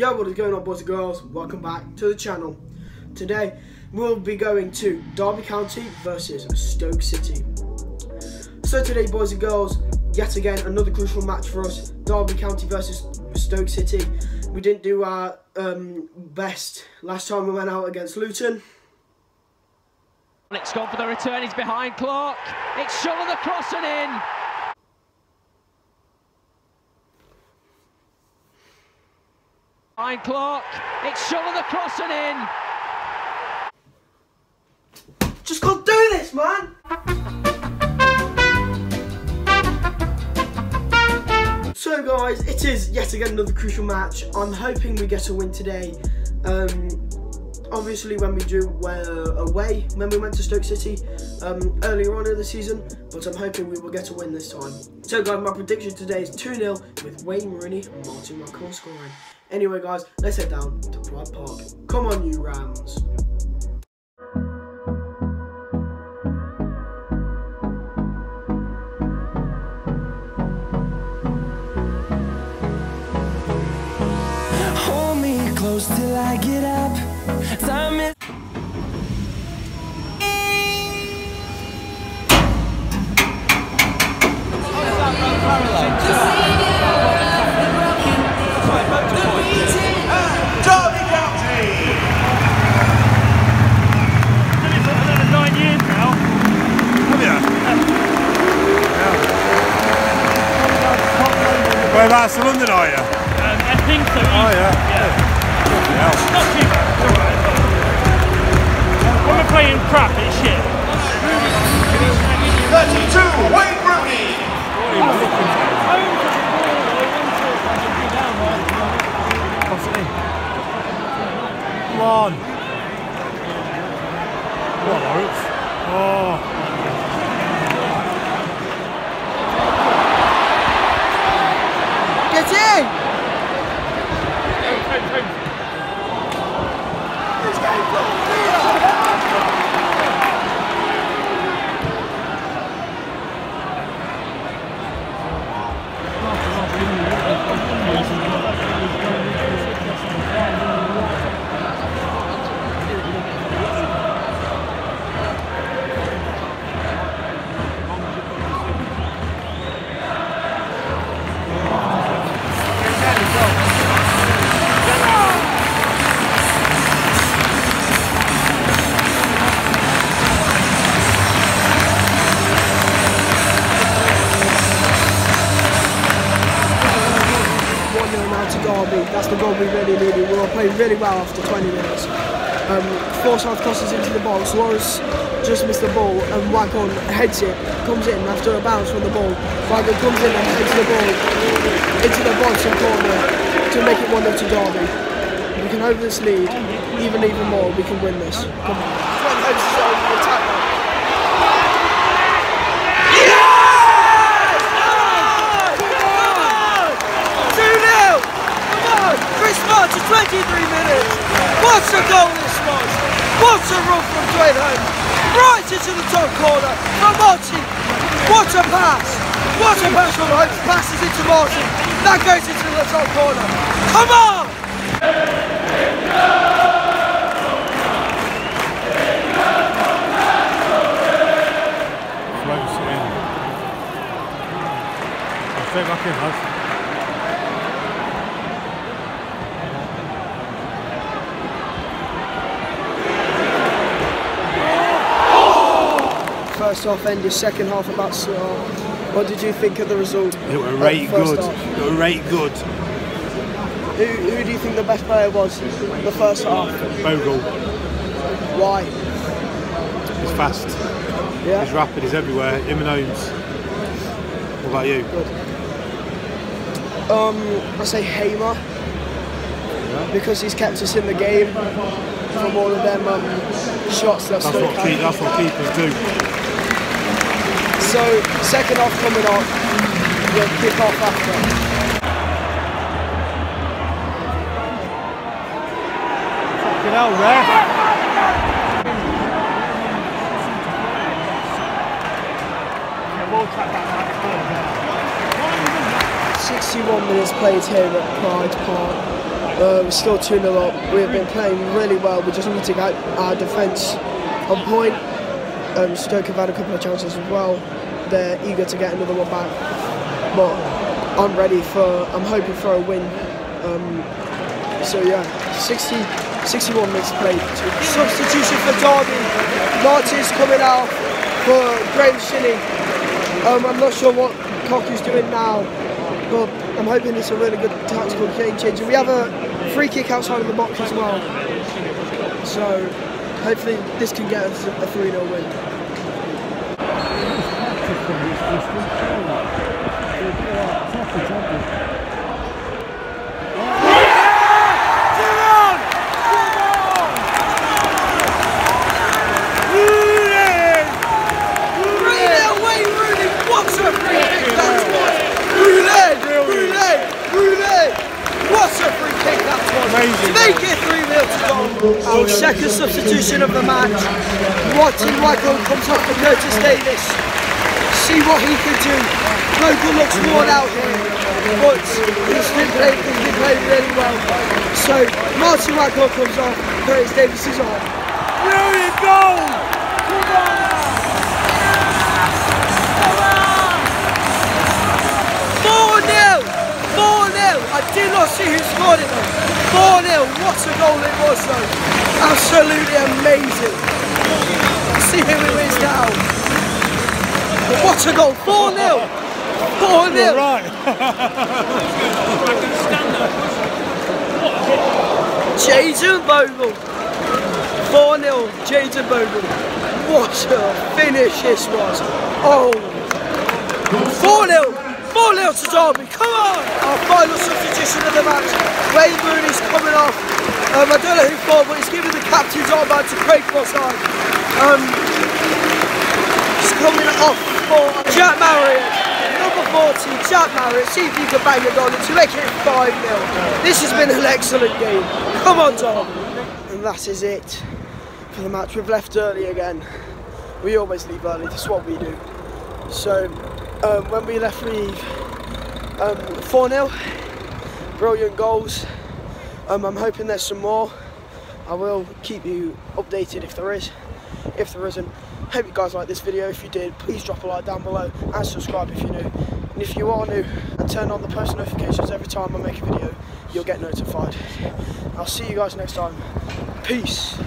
Yo, what is going on boys and girls? Welcome back to the channel. Today, we'll be going to Derby County versus Stoke City. So today, boys and girls, yet again, another crucial match for us. Derby County versus Stoke City. We didn't do our um, best last time we went out against Luton. It's gone for the return, he's behind Clark. It's shown the cross and in. Behind Clark, it's shown the cross and in. Just can't do this, man! So guys, it is yet again another crucial match. I'm hoping we get a win today. Um, obviously when we drew uh, away when we went to Stoke City um, earlier on in the season, but I'm hoping we will get a win this time. So guys, my prediction today is 2-0 with Wayne Rooney and Martin Rackham scoring. Anyway guys, let's head down to Pride Park. Come on you Rams. Hold me close till I get up. Time is Derby County! Done it for another nine years now. Have you? Whereabouts in London are you? Um, I think so. Oh, yeah. Yeah. We're playing crap, it's shit. 32, Wayne Rooney! One 0 now to Derby. That's the goal we really needed. We were playing really well after 20 minutes. Um, Forsyth crosses into the box. Lawrence just missed the ball, and Waghorn heads it, comes in after a bounce from the ball. Waghorn comes in and heads the ball into the bottom corner to make it 1 0 to Derby. We can over this lead, even even more. We can win this. Come on. When heads is over the attack now. Two 0 Come on! Chris March at 23 minutes! Goal this was! What a run from Duane Holmes! Right into the top corner from Martin! What a pass! What a pass from Holmes! Passes into Martin! That goes into the top corner! Come on! Floats in. Straight back in, lads. First half ended, second half about to start. What did you think of the result? It were of right good. half? It were right good. Who, who do you think the best player was the first half? Bogle. Why? He's fast. Yeah. He's rapid. He's everywhere. Him and Holmes. What about you? Um, I say Hamer because he's kept us in the game from all of them um, shots that That's what, keep, that's what keepers do. So second half coming on, we'll kick off after. Fucking hell, ref. We'll tap that 61 minutes played here at Pride Park. Uh, we're still 2 0 up. We've been playing really well. We just need to get our defence on point. Um, Stoke have had a couple of chances as well. They're eager to get another one back. But I'm ready for, I'm hoping for a win. Um, so yeah, 60, 61 minutes played. Substitution for Derby. Martin's coming out for Graeme Shinnie. Um, I'm not sure what Cocu's doing now, but I'm hoping it's a really good tactical game changer. We have a free kick outside of the box as well. So hopefully this can get us a 3 0 win. Wayne Rooney, what a free kick that was! Rooney, Rooney, Rooney, what a free kick that was! Amazing. Make it 3 0 to Second substitution of the match. Martin Waghorn comes up for Curtis Davies. See what he can do. Logan looks worn out here, but he's been playing, he's been playing really well. So Martin Waghorn comes off, Curtis Davies is on. Goal! Come on! 4-0, what a goal it was though. Absolutely amazing. See who it is now. What a goal, 4-0. 4-0. You're right. Jayden Bogle. 4-0, Jayden Bogle. What a finish this was. Oh. 4-0. 0. 4 0 to Derby. Come on. Our final substitution of the match. Wayne Rooney's coming off. Um, I don't know who for, but he's giving the captain's armband to Craig Mossad. Um, he's coming off for Jack Marriott. Number 40, Jack Marriott. See if you can bang it on to make it 5 0. This has been an excellent game. Come on, Derby. And that is it for the match. We've left early again. We always leave early, that's what we do. So, um, when we left, we um, 4 0. Brilliant goals. Um, I'm hoping there's some more. I will keep you updated if there is. If there isn't, hope you guys like this video. If you did, please drop a like down below and subscribe if you're new. And if you are new and turn on the post notifications every time I make a video, you'll get notified. I'll see you guys next time. Peace.